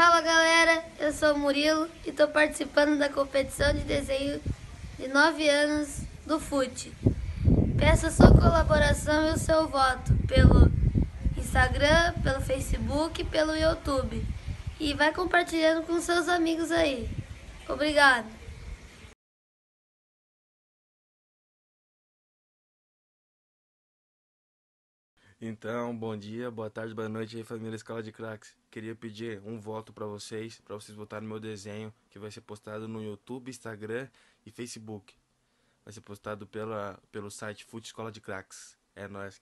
Fala galera, eu sou o Murilo e estou participando da competição de desenho de 9 anos do FUT. Peço a sua colaboração e o seu voto pelo Instagram, pelo Facebook e pelo YouTube. E vai compartilhando com seus amigos aí. Obrigado. Então, bom dia, boa tarde, boa noite aí, família Escola de Cracks. Queria pedir um voto para vocês, para vocês votarem meu desenho, que vai ser postado no YouTube, Instagram e Facebook. Vai ser postado pela, pelo site Fute Escola de Cracks. É nóis.